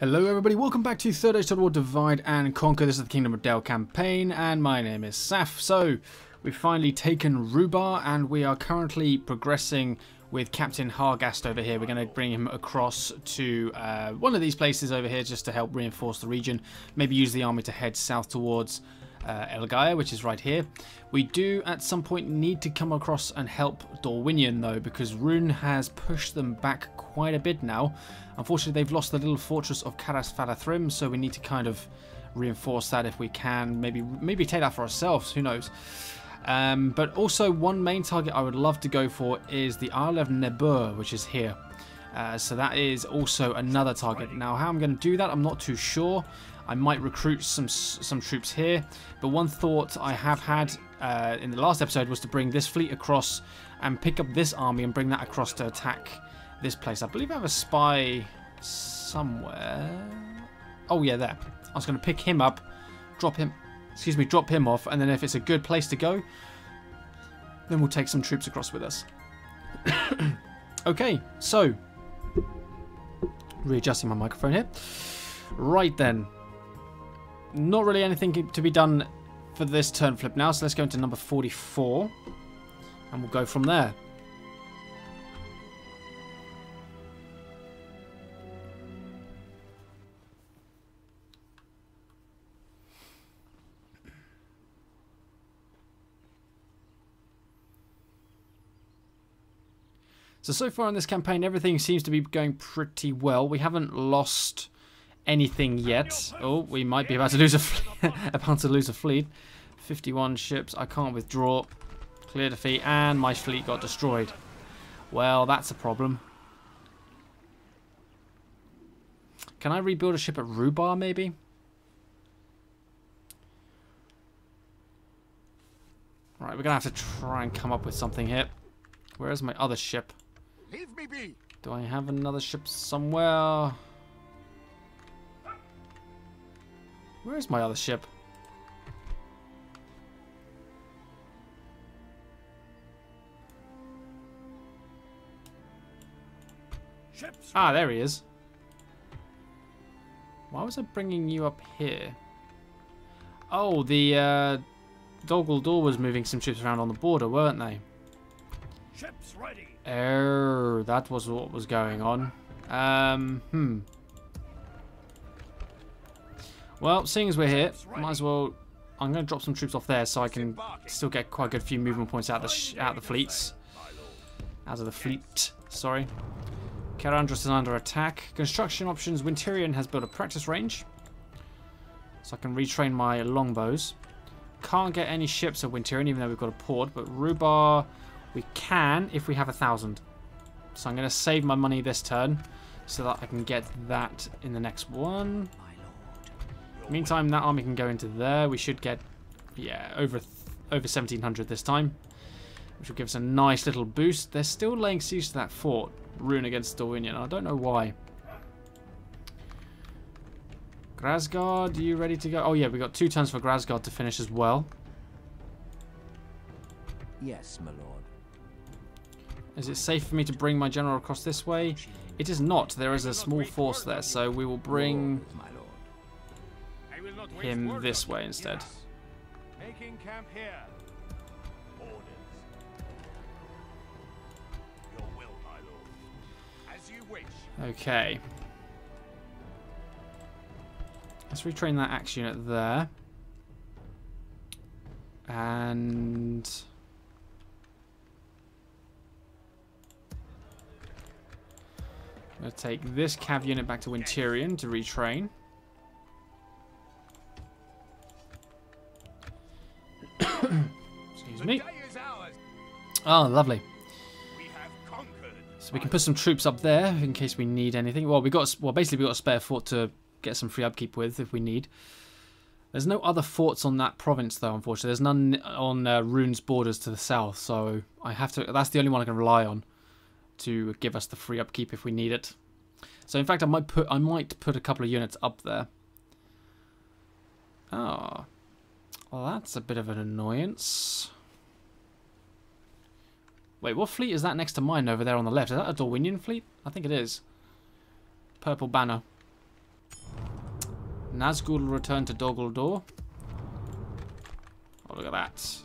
Hello everybody, welcome back to Third Age Total War Divide and Conquer. This is the Kingdom of Dale campaign and my name is Saf. So, we've finally taken Rhubar and we are currently progressing with Captain Hargast over here. We're going to bring him across to uh, one of these places over here just to help reinforce the region. Maybe use the army to head south towards uh, Elgaia, which is right here. We do at some point need to come across and help Dorwinion though, because Rhun has pushed them back quite a bit now. Unfortunately, they've lost the little fortress of Caras Falathrim, so we need to kind of reinforce that if we can. Maybe maybe take that for ourselves, who knows. Um, but also one main target I would love to go for is the Isle of Nebur, which is here. Uh, so that is also another target. Now how I'm going to do that, I'm not too sure. I might recruit some some troops here. But one thought I have had uh, in the last episode was to bring this fleet across and pick up this army and bring that across to attack this place. I believe I have a spy somewhere. Oh yeah, there. I was going to pick him up, drop him, excuse me, drop him off, and then if it's a good place to go, then we'll take some troops across with us. okay, so readjusting my microphone here. Right then, not really anything to be done for this turn flip now, so let's go into number 44, and we'll go from there. So, so far in this campaign, everything seems to be going pretty well. We haven't lost anything yet. Oh, we might be about to lose a about to lose a fleet. 51 ships. I can't withdraw. Clear defeat, and my fleet got destroyed. Well, that's a problem. Can I rebuild a ship at Rhubar, maybe? Right, we're going to have to try and come up with something here. Where's my other ship? Leave me be. Do I have another ship somewhere? Where's my other ship? Ah, there he is. Why was I bringing you up here? Oh, the uh, Guldur was moving some ships around on the border, weren't they? Ships ready. Oh, that was what was going on. Um, hmm. Well, seeing as we're here, might as well... I'm going to drop some troops off there so I can still get quite a good few movement points out of the, out of the fleets. Out of the fleet, sorry. Karandros is under attack. Construction options, Wintirian has built a practice range. So I can retrain my longbows. Can't get any ships at Wintirian even though we've got a port, but Rhubar we can if we have a thousand. So I'm going to save my money this turn so that I can get that in the next one. Meantime, that army can go into there. We should get, yeah, over over 1700 this time, which will give us a nice little boost. They're still laying siege to that fort, Rhun against Dorwinion. I don't know why. Grasgard, are you ready to go? Oh yeah, we got two turns for Grasgard to finish as well. Yes, my lord. Is it safe for me to bring my general across this way? It is not. There is a small force there, so we will bring him this way instead. Making camp here. Okay. Let's retrain that axe unit there. And... I'm going to take this cav unit back to Wintirian to retrain. Oh, lovely. So we can put some troops up there in case we need anything. Well, we got well basically we got a spare fort to get some free upkeep with if we need. There's no other forts on that province though, unfortunately. There's none on uh, Rhun's borders to the south, so I have to. That's the only one I can rely on to give us the free upkeep if we need it. So in fact, I might put I might put a couple of units up there. Ah, oh, well that's a bit of an annoyance. Wait, what fleet is that next to mine over there on the left? Is that a Dorwinion fleet? I think it is. Purple banner. Nazgul will return to Dol Guldur. Oh, look at that.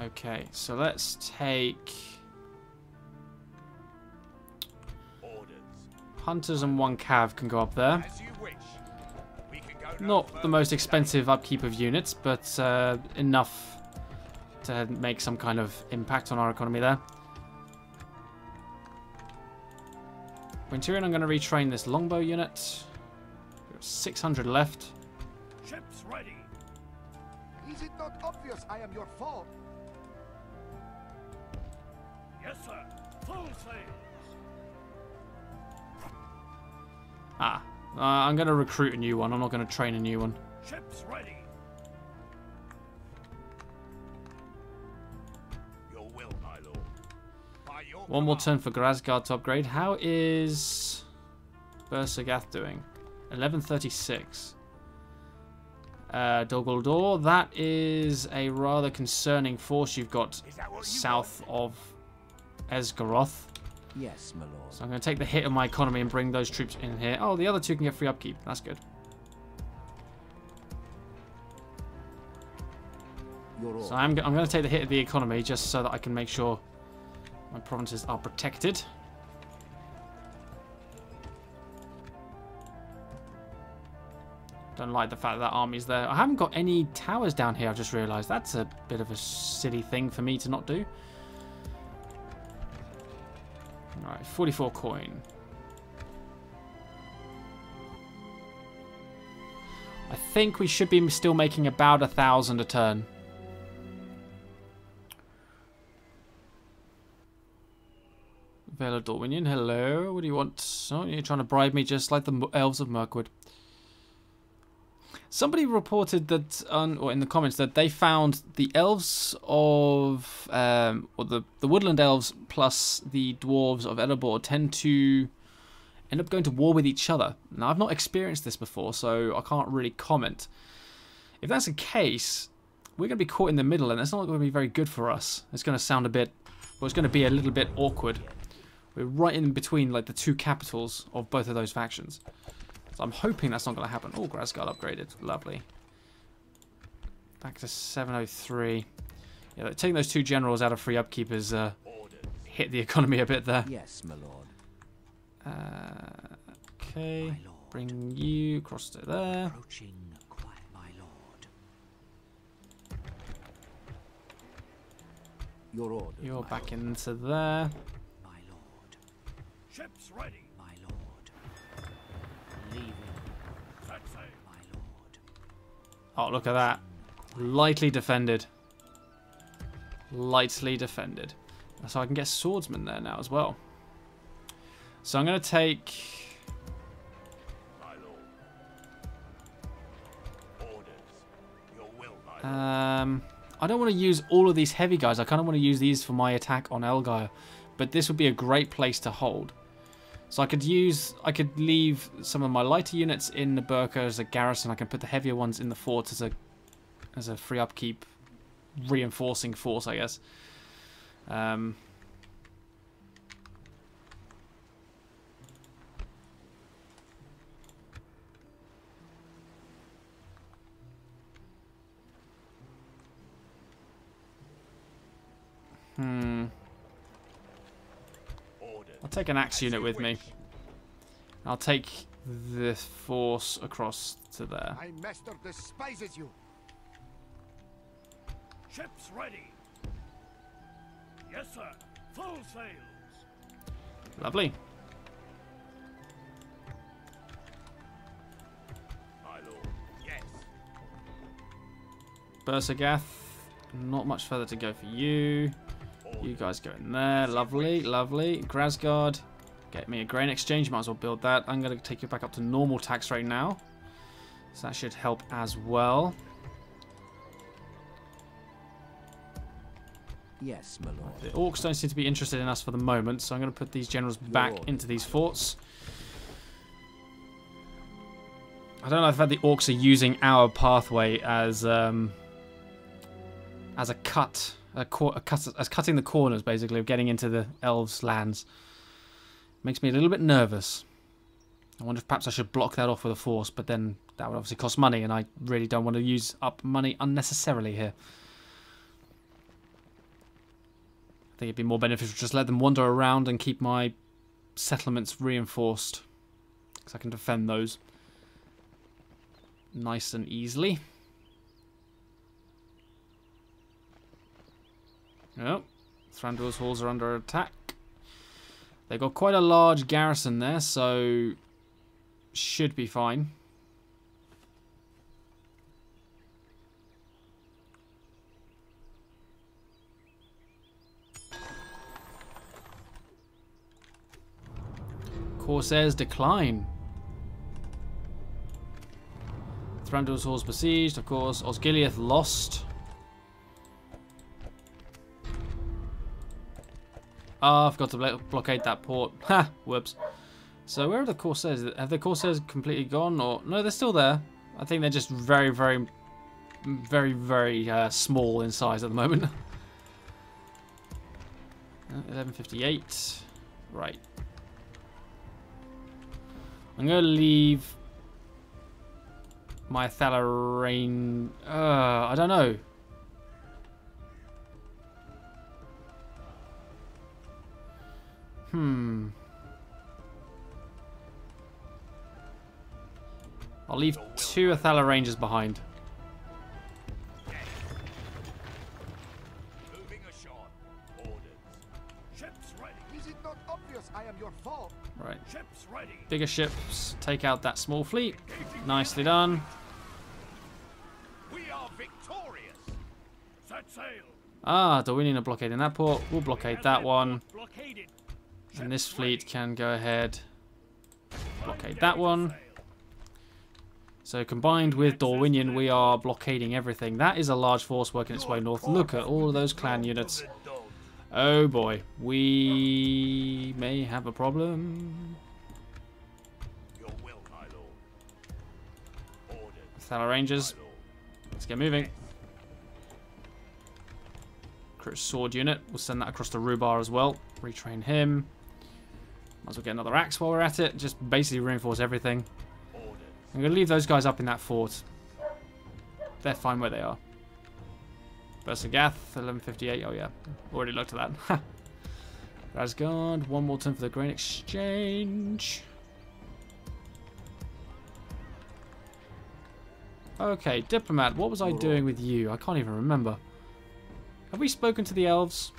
Okay, so let's take... Hunters and one cav can go up there. Not the most expensive upkeep of units, but uh, enough to make some kind of impact on our economy there. Winterian, I'm going to retrain this longbow unit. 600 left. Ships ready. Is it not obvious I am your foe? Yes, sir. Full sails. Ah, uh, I'm going to recruit a new one. I'm not going to train a new one. Ships ready. One more turn for Grasgard to upgrade. How is Bersagath doing? 1136. Uh, Dol Guldur, that is a rather concerning force you've got Is that what you south of Esgaroth. Yes, my lord. So I'm going to take the hit of my economy and bring those troops in here. Oh, the other two can get free upkeep. That's good. So I'm, I'm going to take the hit of the economy just so that I can make sure my provinces are protected. Don't like the fact that, army's there. I haven't got any towers down here, I've just realised. That's a bit of a silly thing for me to not do. Alright, 44 coin. I think we should be still making about a thousand a turn. Vela Dorwinion, hello. What do you want? Oh, you're trying to bribe me just like the elves of Mirkwood. Somebody reported that, or in the comments, that they found the elves of, um, or the, the woodland elves plus the dwarves of Erebor tend to end up going to war with each other. Now, I've not experienced this before, so I can't really comment. If that's the case, we're going to be caught in the middle, and it's not going to be very good for us. It's going to sound a bit, well, it's going to be a little bit awkward. We're right in between like the two capitals of both of those factions. So I'm hoping that's not going to happen. Oh, Grasgard upgraded. Lovely. Back to 703. Yeah, like, taking those two generals out of free upkeep has uh, hit the economy a bit there. Yes, my lord. Uh, okay. My lord. Bring you across to there. Approaching quiet, my lord. Your order. You're back lord. into there. My lord. Ships ready. My lord. Leaving. Set. My lord. Oh, look at that. Lightly defended. Lightly defended. So I can get swordsman there now as well. So I'm going to take... My lord. Orders. Your will, my lord. Um, I don't want to use all of these heavy guys. I kind of want to use these for my attack on Elgire. But this would be a great place to hold. So I could use... I could leave some of my lighter units in the Burka as a garrison. I can put the heavier ones in the fort as a, as a free upkeep reinforcing force, I guess. Um, hmm. I'll take an axe unit with me. I'll take the force across to there. My master despises you. Ships ready. Yes, sir. Full sails. Lovely. My lord. Yes. Bersagath, not much further to go for you. You guys go in there. Lovely, lovely. Grasgard, get me a grain exchange. Might as well build that. I'm going to take you back up to normal tax rate now. So that should help as well. Yes, my lord. The orcs don't seem to be interested in us for the moment, so I'm going to put these generals back Lord. into these forts. I don't know if the orcs are using our pathway as um, as a cut, cut, as cutting the corners, basically, of getting into the elves' lands. Makes me a little bit nervous. I wonder if perhaps I should block that off with a force, but then that would obviously cost money, and I really don't want to use up money unnecessarily here. I think it'd be more beneficial to just let them wander around and keep my settlements reinforced. Because I can defend those nice and easily. Oh, Thranduil's halls are under attack. They've got quite a large garrison there, so should be fine. Corsairs decline. Thranduil's halls besieged, of course. Osgiliath lost. Ah, I forgot to blo blockade that port. Ha! Whoops. So where are the Corsairs? Have the Corsairs completely gone? or No, they're still there. I think they're just very, very, very, very uh, small in size at the moment. Uh, 1158. Right. I'm going to leave my Thalarain... Uh, I don't know. Hmm. I'll leave two Athala Rangers behind. Moving ashore. Orders. Ships ready. Is it not obvious I am your foe? Right. Bigger ships take out that small fleet. Nicely done. We are victorious. Set sail. Ah, Dorwinion are blockading that port. We'll blockade that one. And this fleet can go ahead. Blockade that one. So combined with Dorwinion, we are blockading everything. That is a large force working its way north. Look at all of those clan units. Oh boy, we may have a problem. Thala Rangers, let's get moving. Crit sword unit, we'll send that across to Rhubar as well. Retrain him. Might as well get another axe while we're at it. Just basically reinforce everything. I'm going to leave those guys up in that fort. They're fine where they are. Gath, 1158. Oh, yeah. Already looked at that. Razgard, one more turn for the grain exchange. Okay, Diplomat, what was I doing with you? I can't even remember. Have we spoken to the elves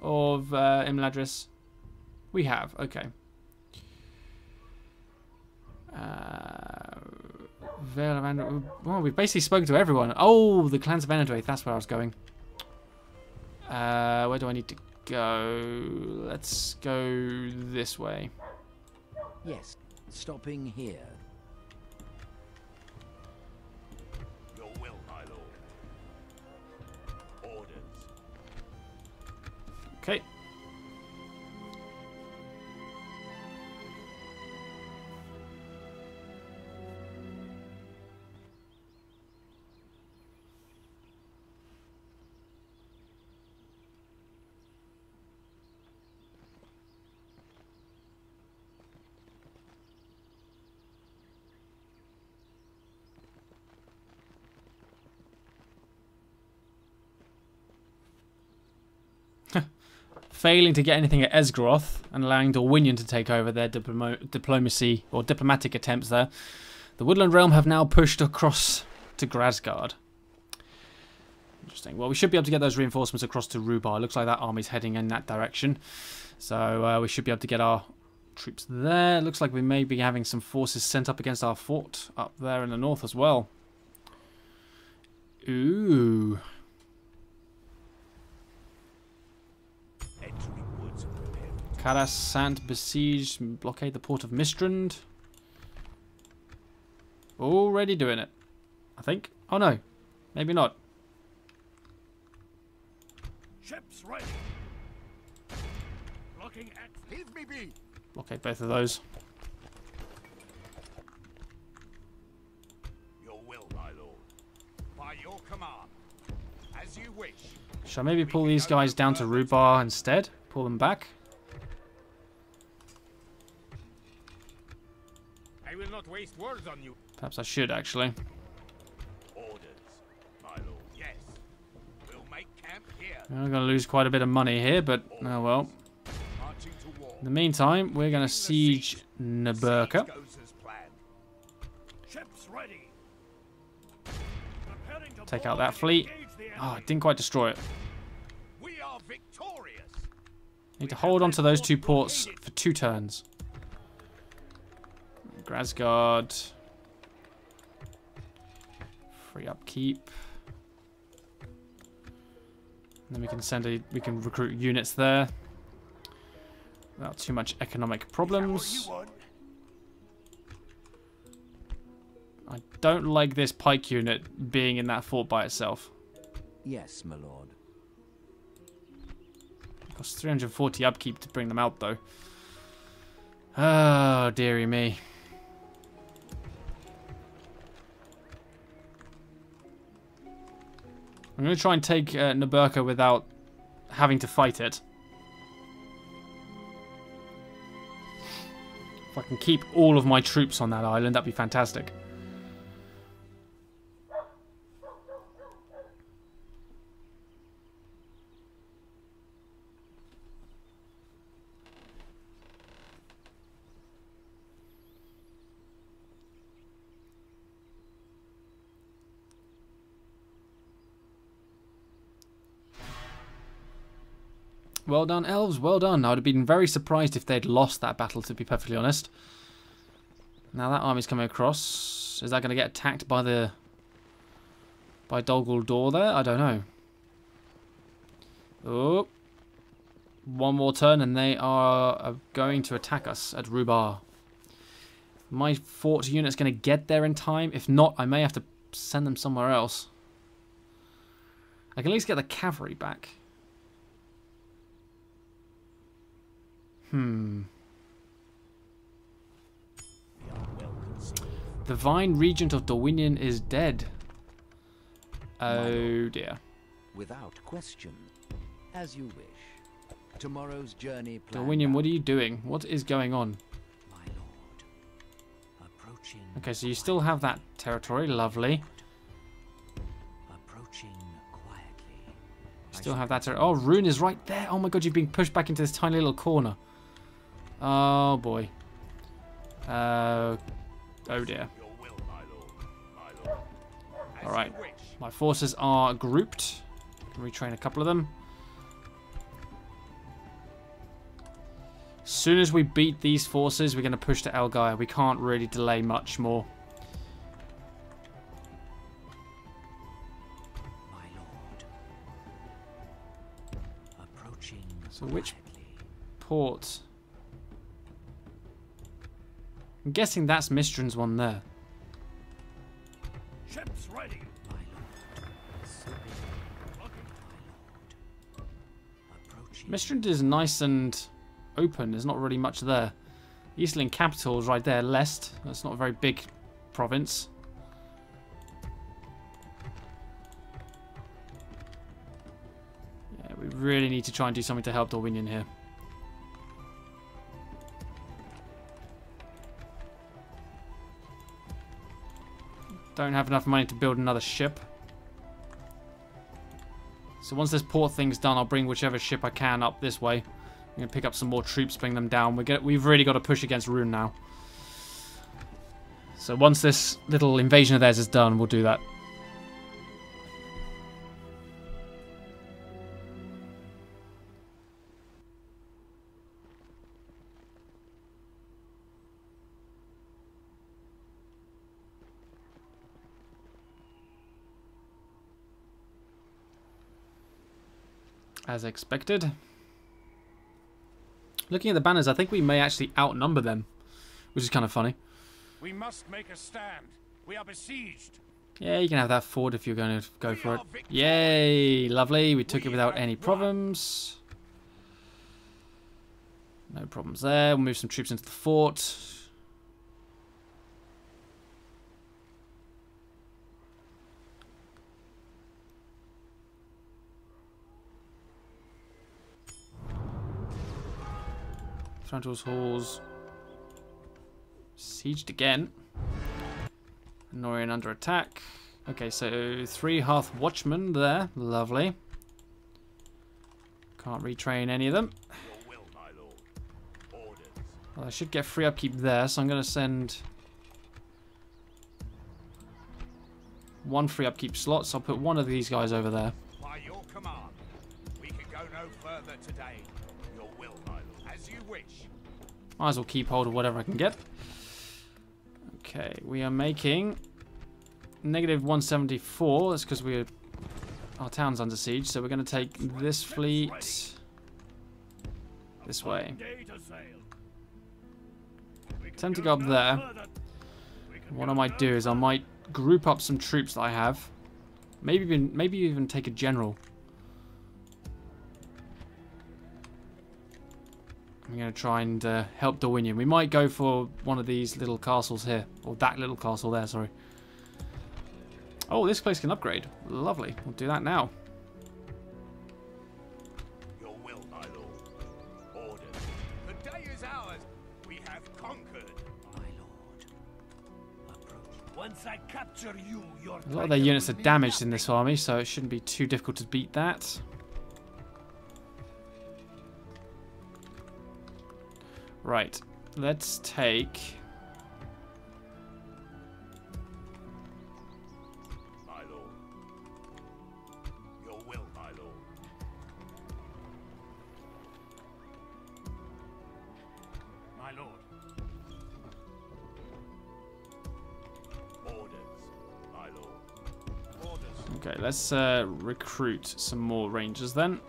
of uh, Imladris? We have, okay. Uh, Vale of Andor. Well, we've basically spoken to everyone. Oh, the clans of Enedwaith. That's where I was going. Uh, where do I need to go? Let's go this way. Yes, stopping here. Failing to get anything at Esgaroth and allowing Dorwinion to take over their diplomacy or diplomatic attempts there, the Woodland Realm have now pushed across to Grasgard. Interesting. Well, we should be able to get those reinforcements across to Rhubar. Looks like that army's heading in that direction. So uh, we should be able to get our troops there. Looks like we may be having some forces sent up against our fort up there in the north as well. Ooh. Karasant besiege, blockade the port of Mistrand. Already doing it, I think. Oh no, maybe not. Ships ready. Blocking at Leave me be. Blockade both of those. Your will, my lord. By your command. As you wish. Shall I maybe pull these guys down to Rhubar instead? Pull them back? Will not waste words on you. Perhaps I should, actually. Orders, my lord. Yes. We'll make camp here. I'm going to lose quite a bit of money here, but oh well. Marching to war. In the meantime, we're going to siege Naburka. goes as planned. Ships ready. Preparing to Take out that fleet. Oh, didn't quite destroy it. We are victorious. Need to hold on to those two ports for two turns. Grasgard. Free upkeep. And then we can send a we can recruit units there. Without too much economic problems. I don't like this pike unit being in that fort by itself. Yes, my lord. It Costs 340 upkeep to bring them out, though. Oh, dearie me. I'm going to try and take uh, Naburka without having to fight it. If I can keep all of my troops on that island, that'd be fantastic. Well done, elves. Well done. I would have been very surprised if they'd lost that battle, to be perfectly honest. Now that army's coming across. Is that going to get attacked by the... By Dol Guldur there? I don't know. Oh. One more turn and they are going to attack us at Rhubar. My fort unit's going to get there in time. If not, I may have to send them somewhere else. I can at least get the cavalry back. Hmm. The Vine Regent of Dorwinion is dead. Oh dear. Without question. As you wish. Tomorrow's journey Dorwinion, what are you doing? What is going on? my lord. Approaching. Okay, so you still have that territory. Lovely. Approaching quietly. Still have that territory. Oh, Rhun is right there. Oh my god, you've been pushed back into this tiny little corner. Oh boy. Uh, oh dear. Your will, my lord. My lord. As Alright. My forces are grouped. Can retrain a couple of them. As soon as we beat these forces, we're going to push to Elgire. We can't really delay much more. My lord. Approaching. So which- Port. I'm guessing that's Mistran's one there. Ships ready. My lord. Slipping. My lord. Approaching. Mistrand is nice and open. There's not really much there. Eastland capital is right there, Lest. That's not a very big province. Yeah, we really need to try and do something to help Dorwinion here. Don't have enough money to build another ship. So once this port thing's done, I'll bring whichever ship I can up this way. I'm going to pick up some more troops, bring them down. We get, we've really got to push against Rhun now. So once this little invasion of theirs is done, we'll do that. As expected. Looking at the banners, I think we may actually outnumber them, which is kind of funny. We must make a stand. We are besieged. Yeah, you can have that forward if you're going to go We for it. victorious. Yay, lovely. We took it without any won. problems. No problems there. We'll move some troops into the fort. Thranduil's halls. Besieged again. Norian under attack. Okay, so three Hearth Watchmen there. Lovely. Can't retrain any of them. Well, I should get free upkeep there, so I'm going to send one free upkeep slot. So I'll put one of these guys over there. By your command, we can go no further today. Wish. Might as well keep hold of whatever I can get. Okay, we are making negative 174. That's because we're our town's under siege. So we're going to take this fleet this way. Tend to go up there. What I might do is I might group up some troops that I have. Maybe even maybe even take a general. I'm going to try and uh, help Dorwinion. We might go for one of these little castles here. Or that little castle there, sorry. Oh, this place can upgrade. Lovely. We'll do that now. Your will, my lord. Orders. The day is ours. We have conquered. My lord. Approach. Once I capture you, your A lot of their units are damaged in this army, so it shouldn't be too difficult to beat that. Right, let's take... My lord. Your will, my lord. My lord. Orders. My lord. Orders. Okay, let's uh, recruit some more rangers then.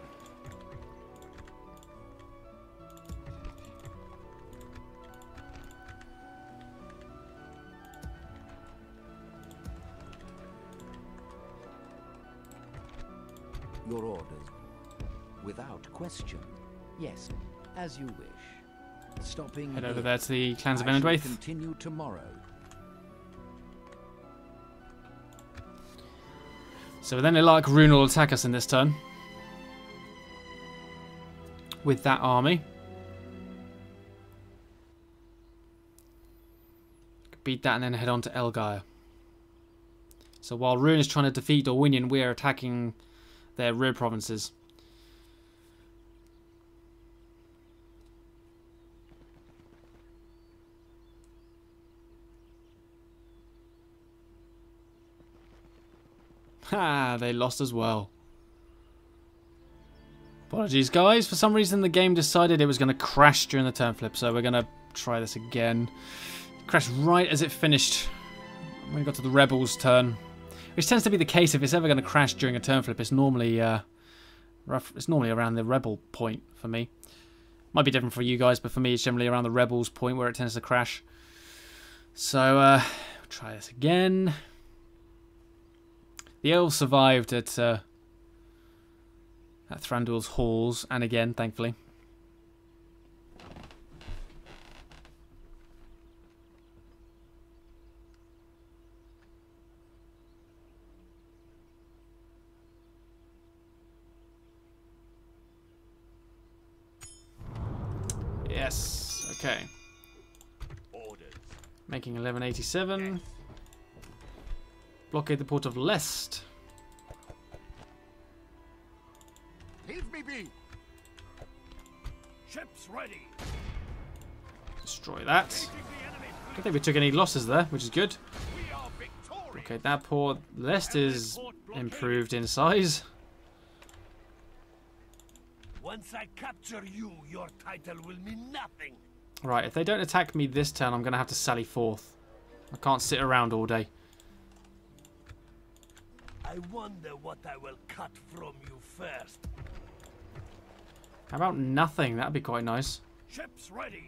You wish. Stopping Head over here. there to the clans of Enedwaith. continue tomorrow. So then Ilark Rhun will attack us in this turn. With that army. Beat that and then head on to Elgire. So while Rhun is trying to defeat Dorwinion, we are attacking their rear provinces. Ha, they lost as well. Apologies, guys. For some reason, the game decided it was going to crash during the turn flip, so we're going to try this again. Crashed right as it finished. When we got to the Rebels' turn. Which tends to be the case if it's ever going to crash during a turn flip. It's normally, uh, rough, it's normally around the Rebel point for me. Might be different for you guys, but for me, it's generally around the Rebels point where it tends to crash. So, uh, try this again. The elves survived at uh, at Thranduil's halls, and again, thankfully. Yes. Okay. Orders. Making 1187. Blockade the port of Lest. Leave me be. Ships ready. Destroy that. Taking the enemy I don't think we took any losses there, which is good. We are victorious. Okay, that port Lest is improved in size. Once I capture you, your title will mean nothing. Right, if they don't attack me this turn, I'm going to have to sally forth. I can't sit around all day. I wonder what I will cut from you first. How about nothing? That'd be quite nice. Ships ready.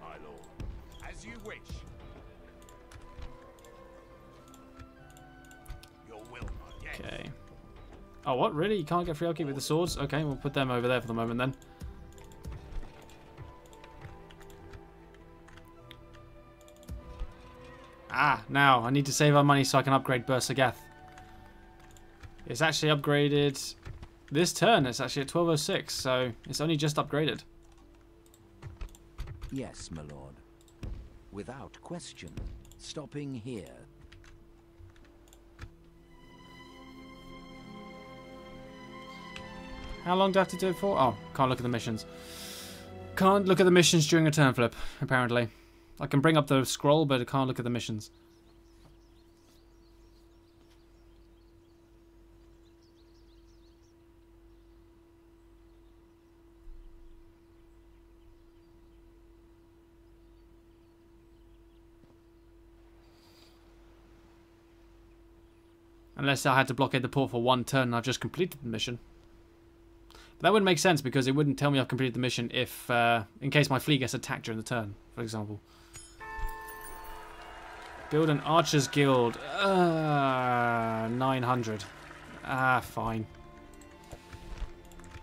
My lord. As you wish. Oh, what? Really? You can't get Frielke with the swords? Okay, we'll put them over there for the moment then. Ah, now I need to save our money so I can upgrade Bursagath. It's actually upgraded this turn. It's actually at 1206, so it's only just upgraded. Yes, my lord. Without question. Stopping here How long do I have to do it for? Oh, can't look at the missions. Can't look at the missions during a turn flip, apparently. I can bring up the scroll, but I can't look at the missions. Unless I had to blockade the port for one turn and I've just completed the mission. That wouldn't make sense because it wouldn't tell me I've completed the mission if, uh, in case my fleet gets attacked during the turn, for example. Build an Archer's Guild. Uh, 900. Ah, fine.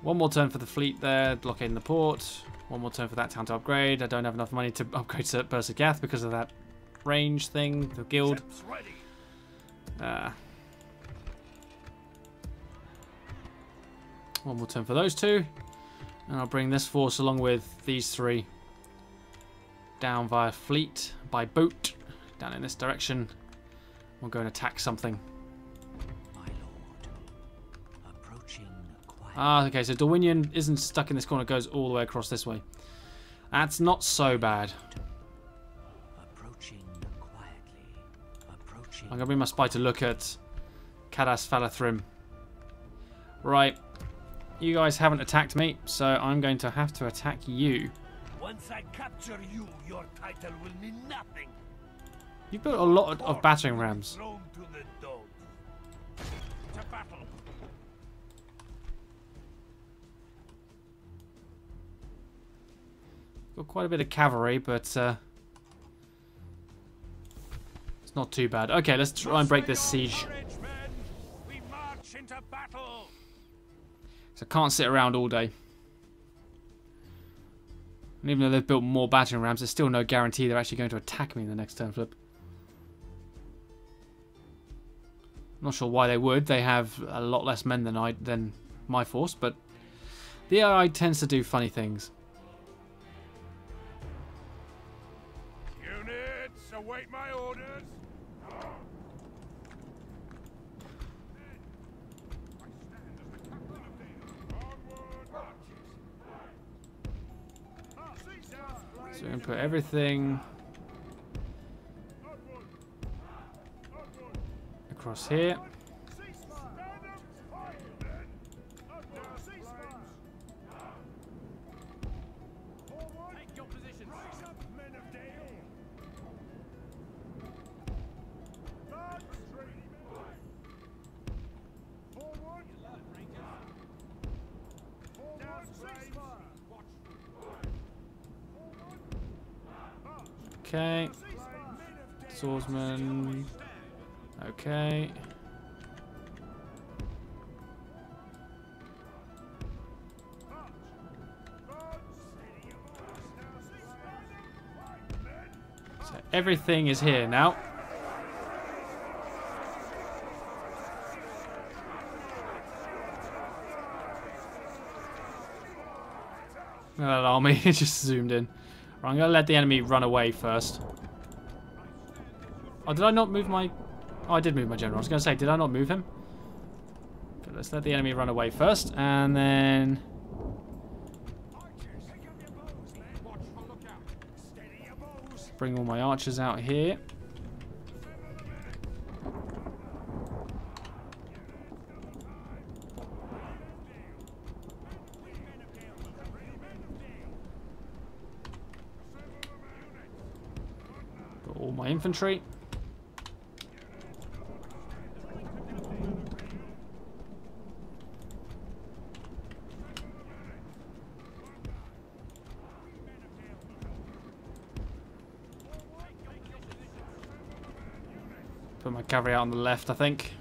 One more turn for the fleet there, blockading the port. One more turn for that town to upgrade. I don't have enough money to upgrade to Bersergath because of that range thing, the guild. Ready. Uh, one more turn for those two. And I'll bring this force along with these three down via fleet, by boat, down in this direction. We'll go and attack something. My lord. Approaching quiet. Ah, okay, so Dorwinion isn't stuck in this corner, goes all the way across this way. That's not so bad. Approaching quietly. Approaching. I'm going to bring my spy to look at Cadas Falathrim. Right. You guys haven't attacked me, so I'm going to have to attack you. Once I capture you, your title will mean nothing. You've built a lot of battering rams. To the. To battle. Got quite a bit of cavalry, but uh, it's not too bad. Okay, let's try and break this siege. So I can't sit around all day. And even though they've built more battering rams, there's still no guarantee they're actually going to attack me in the next turn flip. Not sure why they would. They have a lot less men than I than my force, but the AI tends to do funny things. Units, await my orders. So we can put everything across here. Everything is here now. That army just zoomed in. Right, I'm going to let the enemy run away first. Oh, did I not move my... Oh, I did move my general. I was going to say, did I not move him? Let's let the enemy run away first, and then... Bring all my archers out here. Put all my infantry. Put my cavalry out on the left, I think.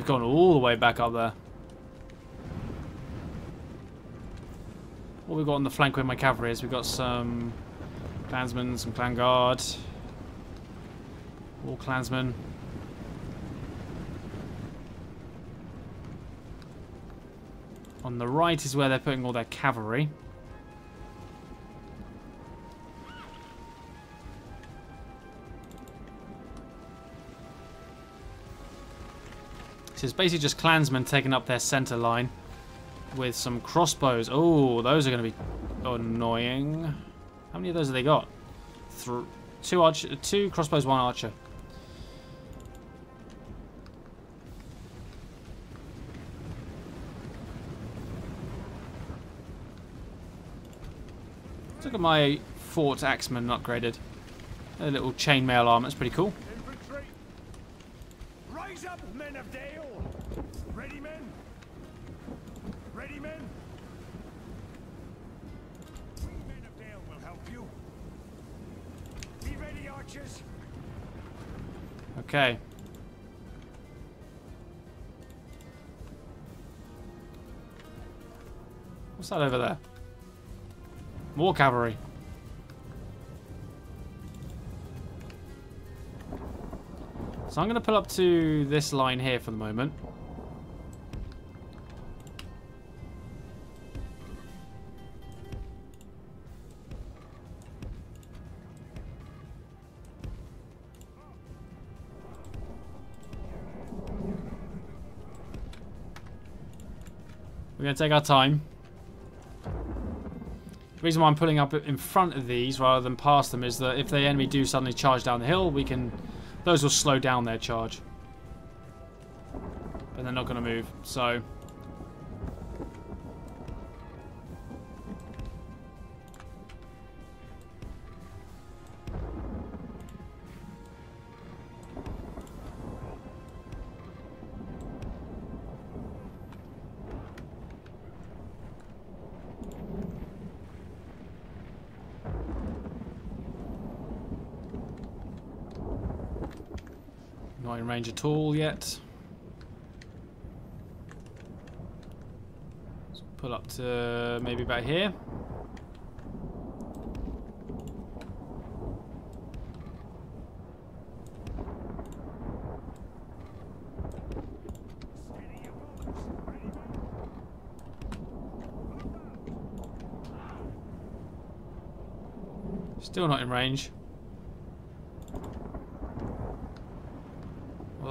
Have gone all the way back up there. What we got on the flank with my cavalry is we've got some clansmen, some clan guard, all clansmen. On the right is where they're putting all their cavalry. So it's basically just clansmen taking up their center line with some crossbows. Oh, those are going to be annoying. How many of those have they got? Th two archer, two crossbows, one archer. Look at my Fort Axeman upgraded. A little chainmail armor, that's pretty cool. Rise up, men of Dale! Ready, men? Ready, men? We men of Dale will help you. Be ready, archers! Okay. What's that over there? More cavalry. So I'm going to pull up to this line here for the moment. To take our time. The reason why I'm pulling up in front of these rather than past them is that if the enemy do suddenly charge down the hill, we can... Those will slow down their charge. But they're not going to move, so... Range at all yet. Let's pull up to maybe about here. Still not in range.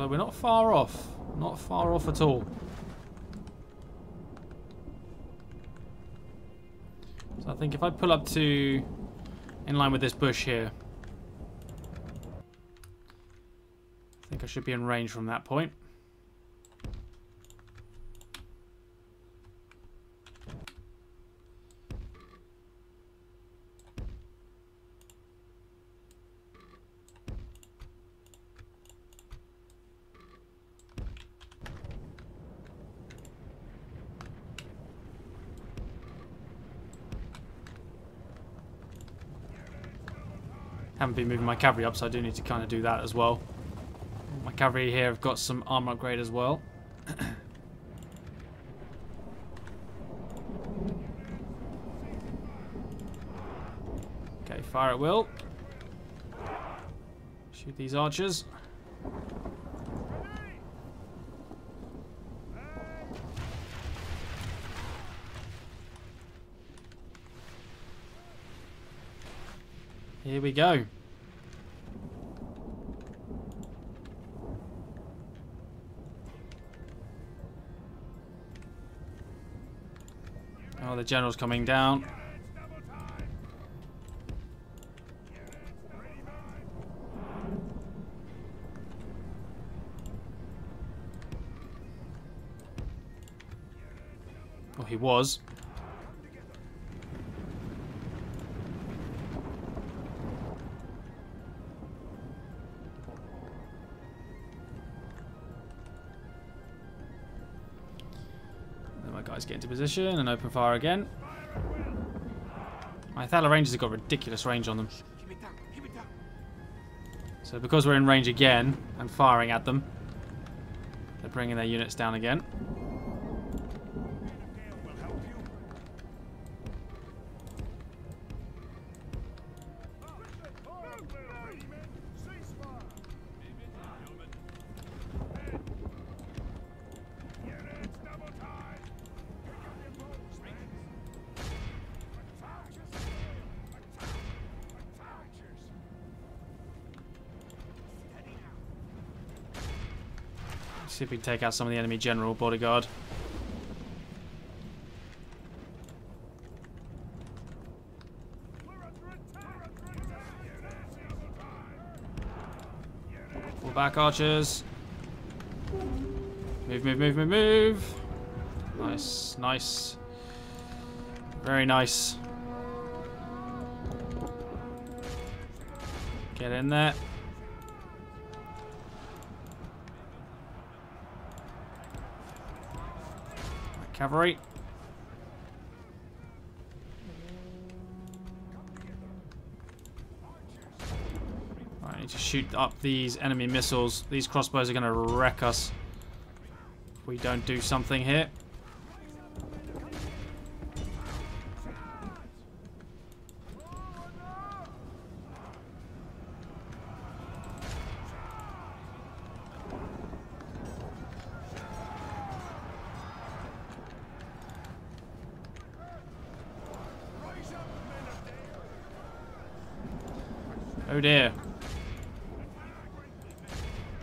We're not far off. Not far off at all. So I think if I pull up to in line with this bush here. I think I should be in range from that point. Haven't been moving my cavalry up, so I do need to kind of do that as well. My cavalry here have got some armor upgrade as well. okay, fire at will. Shoot these archers. Here we go. General's coming down. Oh, he was. Position and open fire again. My Thala Rangers have got ridiculous range on them. So because we're in range again and firing at them, They're bringing their units down again. If we can take out some of the enemy general bodyguard. Pull back, archers. Move, move, move, move, move. Nice, nice. Very nice. Get in there. Cavalry. I need to shoot up these enemy missiles. These crossbows are going to wreck us. If we don't do something here. Oh dear.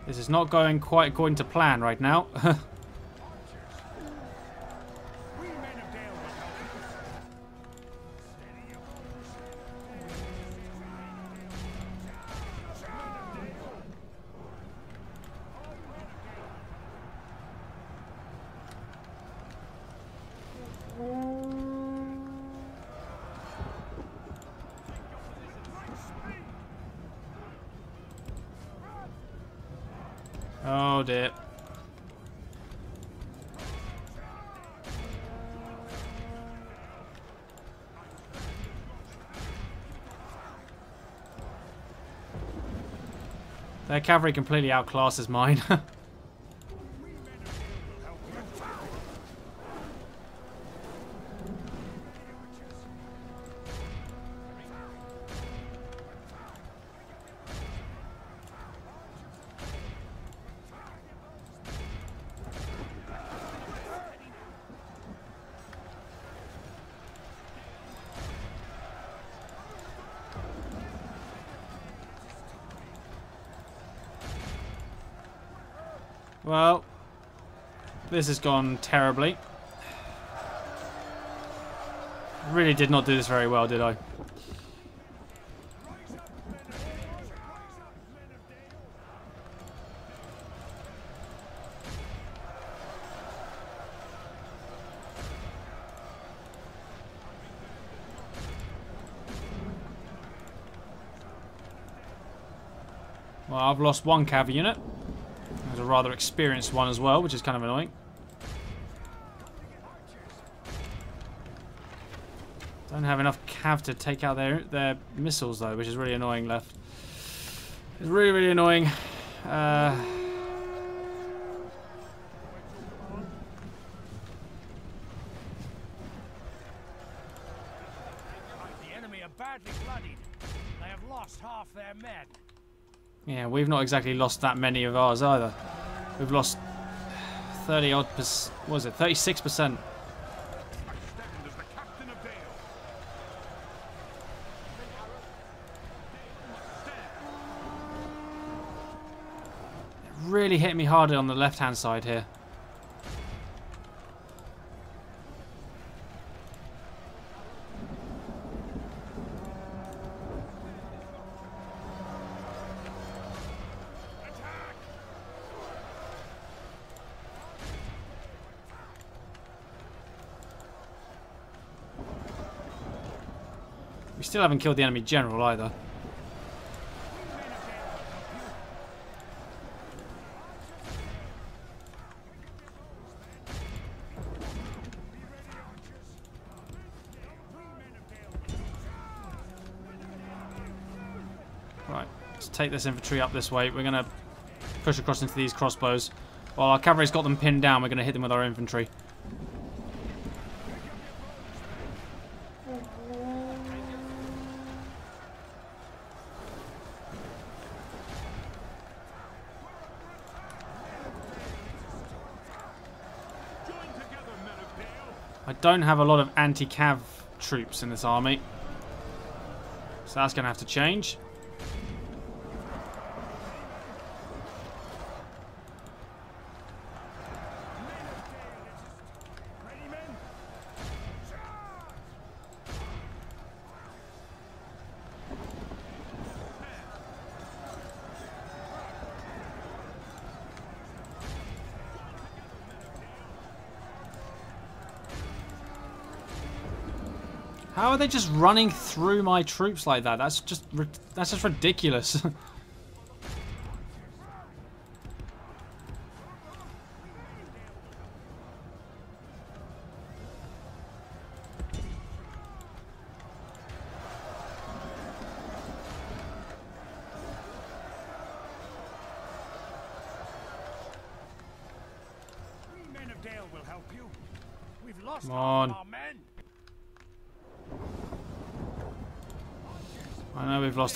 This is not going quite according to plan right now. cavalry completely outclasses mine. this has gone terribly. Really did not do this very well, did I? Well, I've lost one cav unit. There's a rather experienced one as well, which is kind of annoying. Don't have enough cav to take out their their missiles though, which is really annoying left. It's really, really annoying. Uh, yeah, we've not exactly lost that many of ours either. We've lost 30 odd, perc- what was it, 36%. I stand as the captain of Dale. Really hit me harder on the left hand side here. We still haven't killed the enemy general either. Right, take this infantry up this way. We're going to push across into these crossbows. While our cavalry's got them pinned down, we're going to hit them with our infantry. I don't have a lot of anti-cav troops in this army. So that's going to have to change. They just running through my troops like that? That's just that's just ridiculous.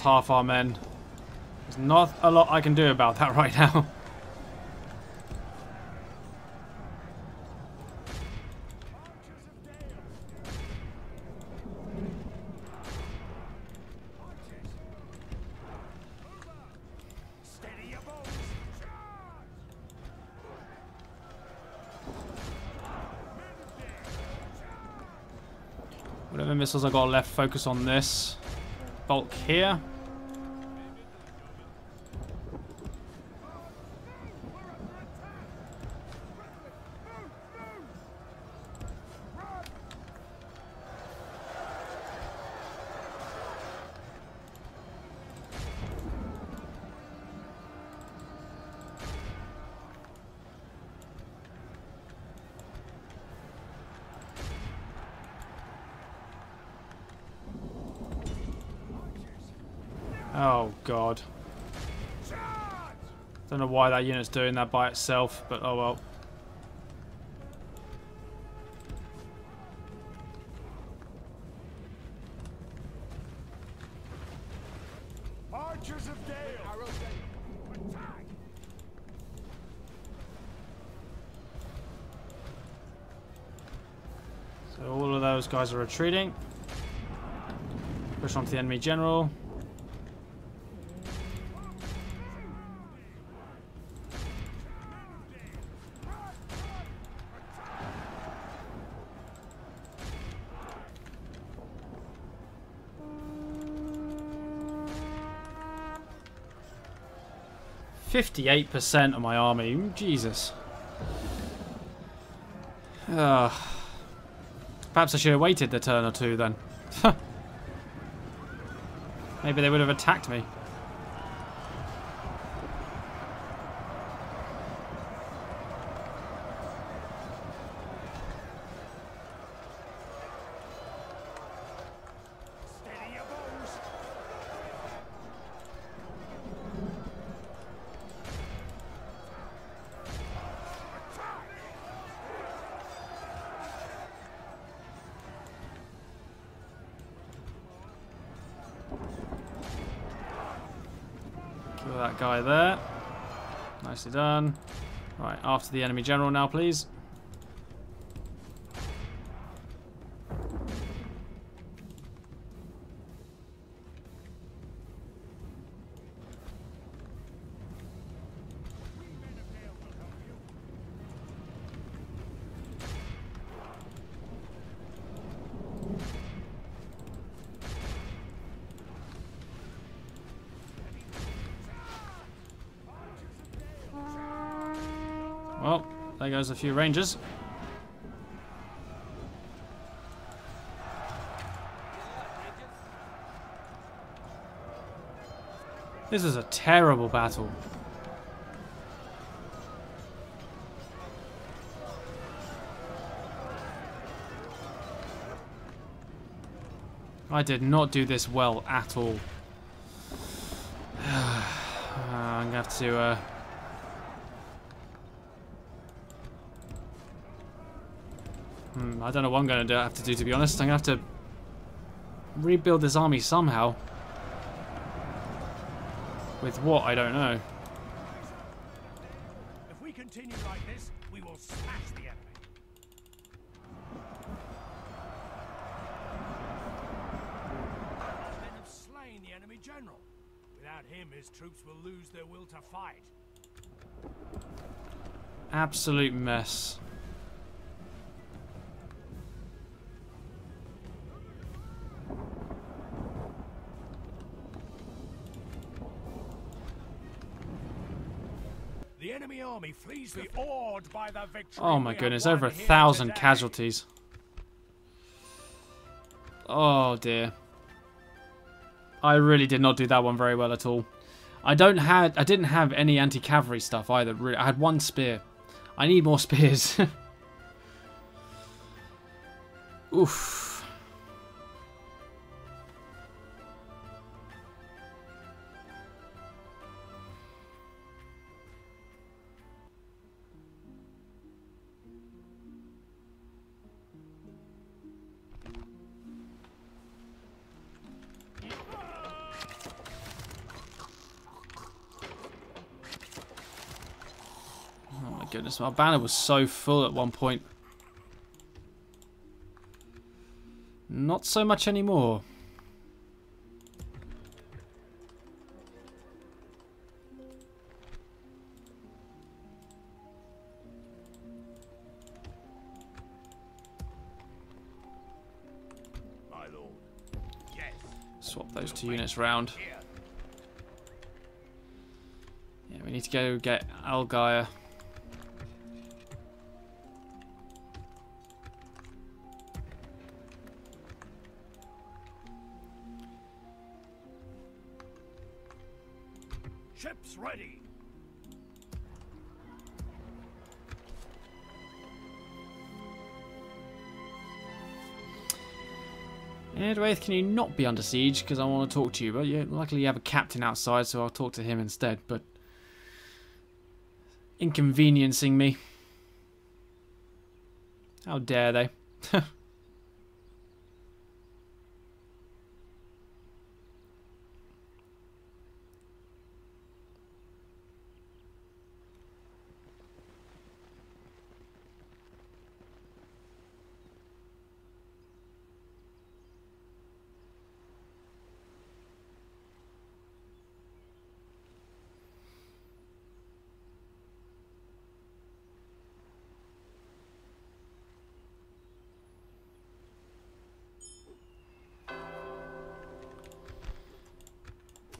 lost half our men. There's not a lot I can do about that right now. Whatever missiles I got left, focus on this. Bulk here. Oh god. Don't know why that unit's doing that by itself, but oh well. Archers of Dale. So all of those guys are retreating. Push on to the enemy general. Fifty-eight percent of my army. Jesus. Ugh. Perhaps I should have waited the turn or two then. Maybe they would have attacked me. Nicely done. Right, after the enemy general now, please. A few rangers. This is a terrible battle. I did not do this well at all. I'm gonna have to uh, Hmm, I don't know what I'm going to have to do, to be honest. I'm going to have to rebuild this army somehow. With what, I don't know. If we continue like this, we will smash the enemy. Men have slain the enemy general. Without him, his troops will lose their will to fight. Absolute mess. Army flees awed by the victory. Oh my goodness, over a thousand today. casualties. Oh dear. I really did not do that one very well at all. I don't had I didn't have any anti-cavalry stuff either. Re- I had one spear. I need more spears. Oof. Oh my banner was so full at one point. Not so much anymore. My lord. Yes. Swap those two units round. Yeah, we need to go get Algaia. Edwaith, can you not be under siege? Because I want to talk to you. But yeah, luckily you have a captain outside, so I'll talk to him instead. But inconveniencing me. How dare they?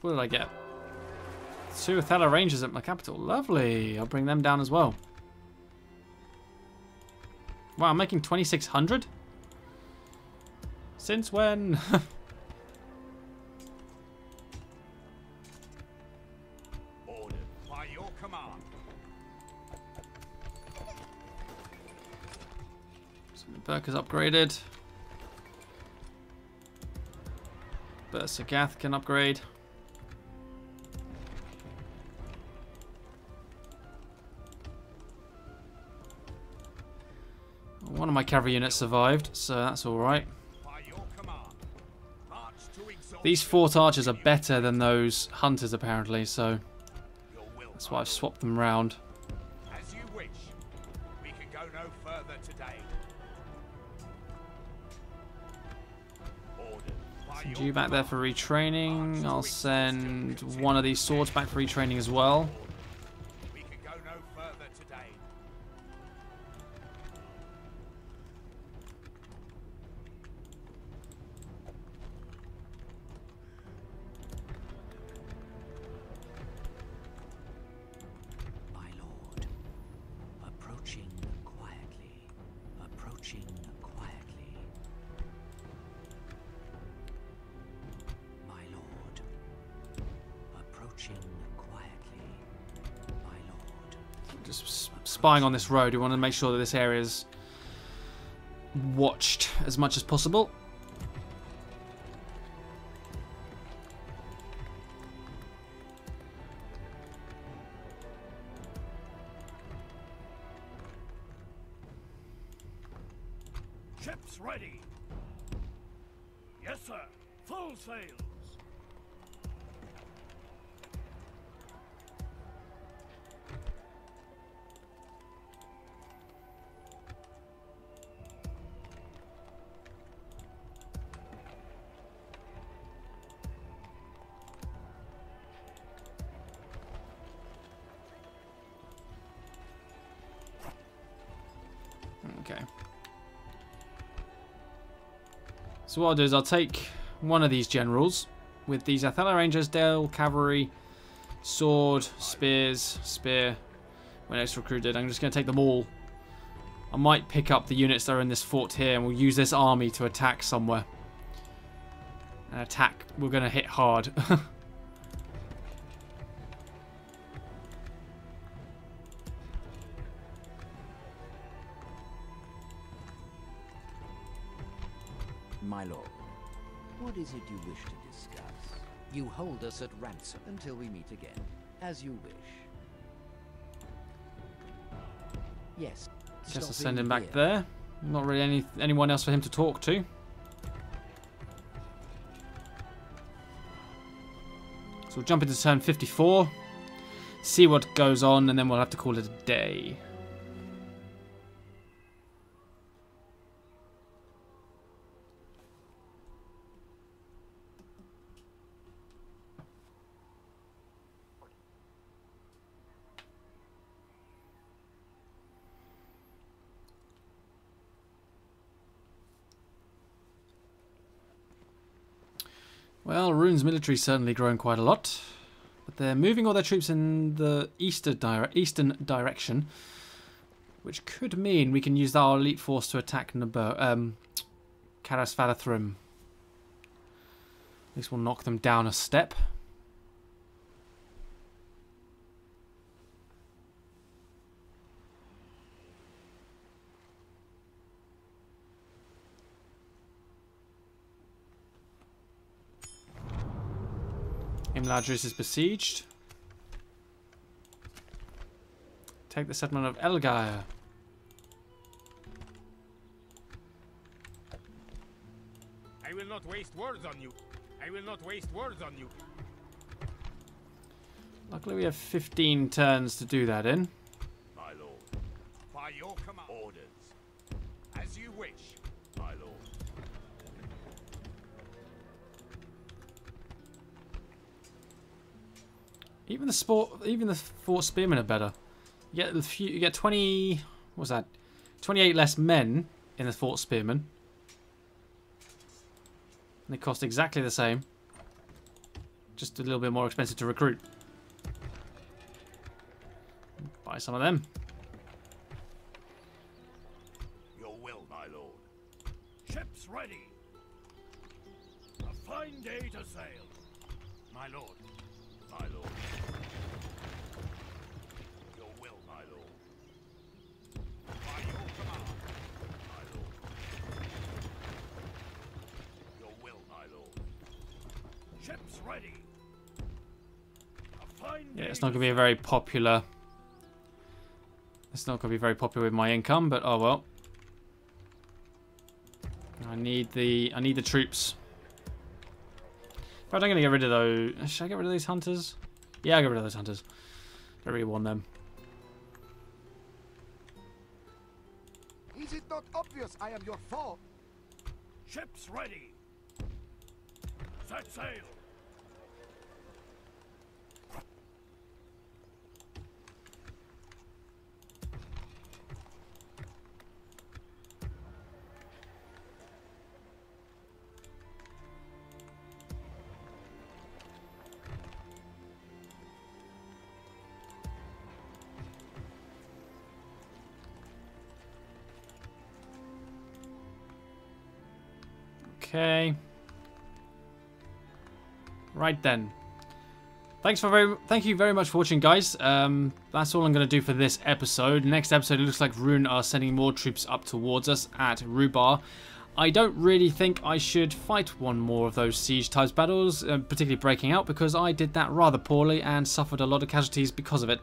What did I get? Two Othello Rangers at my capital. Lovely. I'll bring them down as well. Wow, I'm making 2,600? Since when? Ordered. By your command. Burke is upgraded. Bersagath can upgrade. Of my cavalry units survived, so that's alright. By your command. March to exhaustion. These fort archers are better than those hunters apparently, so that's why I've swapped them round. As you. We can go no further today. Send you back there for retraining. I'll send one of these swords back for retraining as well. Spying on this road. We want to make sure that this area is watched as much as possible. So what I'll do is I'll take one of these generals with these Athala Rangers, Dale Cavalry, Sword, Spears, Spear, when it's recruited. I'm just going to take them all. I might pick up the units that are in this fort here and we'll use this army to attack somewhere. And attack, we're going to hit hard. is it you wish to discuss? You hold us at ransom until we meet again, as you wish. Yes. Guess I'll send him back here. there. Not really any anyone else for him to talk to. So we'll jump into turn 54, see what goes on, and then we'll have to call it a day. Well, Rhun's military's certainly grown quite a lot. But they're moving all their troops in the eastern, eastern direction. Which could mean we can use our elite force to attack Nabur um, Karasvalathrim. At least we'll knock them down a step. Imladris is besieged. Take the settlement of Elgire. I will not waste words on you. I will not waste words on you. Luckily we have 15 turns to do that in. My lord. By your command. Orders. As you wish. My lord. Even the sport, even the Fort Spearmen are better. You get the few, you get 20, what's that? 28 less men in the Fort Spearmen. And they cost exactly the same. Just a little bit more expensive to recruit. Buy some of them. Your will, my lord. Ships ready. A fine day to sail. My lord. It's not going to be a very popular... It's not going to be very popular with my income, but oh well. I need the I need the troops. But I'm going to get rid of those. Should I get rid of these hunters? Yeah, I'll get rid of those hunters. Don't really want them. Is it not obvious I am your foe? Ships ready. Set sail. Okay. Right then. Thanks for very thank you very much for watching guys. Um, that's all I'm going to do for this episode. Next episode it looks like Rhun are sending more troops up towards us at Rhubar. I don't really think I should fight one more of those siege types battles, uh, particularly breaking out, because I did that rather poorly and suffered a lot of casualties because of it.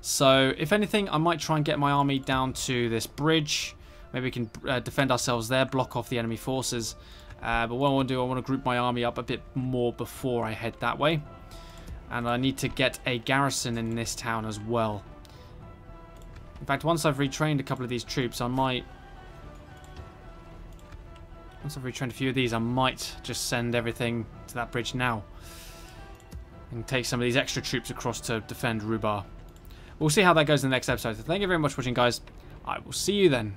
So, if anything, I might try and get my army down to this bridge. Maybe we can uh, defend ourselves there, block off the enemy forces, Uh, but what I want to do, I want to group my army up a bit more before I head that way. And I need to get a garrison in this town as well. In fact, once I've retrained a couple of these troops, I might... Once I've retrained a few of these, I might just send everything to that bridge now. And take some of these extra troops across to defend Rhubar. We'll see how that goes in the next episode. So thank you very much for watching, guys. I will see you then.